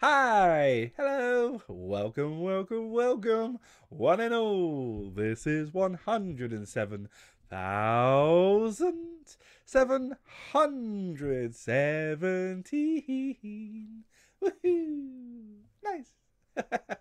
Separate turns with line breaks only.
Hi, hello, welcome, welcome, welcome, one and all. This is 107,717. Woohoo! Nice.